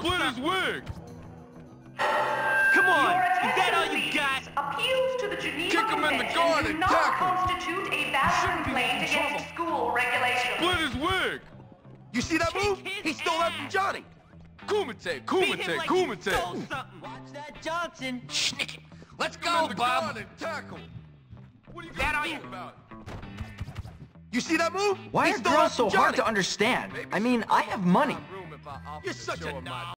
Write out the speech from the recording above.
Split his wig! Come on, is that all you got? Appeals to the Geneva Kick him in the garden, do not tackle him. constitute a valid shouldn't be complaint against school regulations. Split his wig! You see that move? Kick his He stole that from. Johnny. Kumite, Beat him Kumite, like he stole Kumite! something. Watch that Johnson. Schnick it. Let's Come go, the Bob. garden, tackle! What are you That gonna do you- about? You see that move? Why He are girls so from hard to understand? I mean, I have money. My room if I offer You're such a my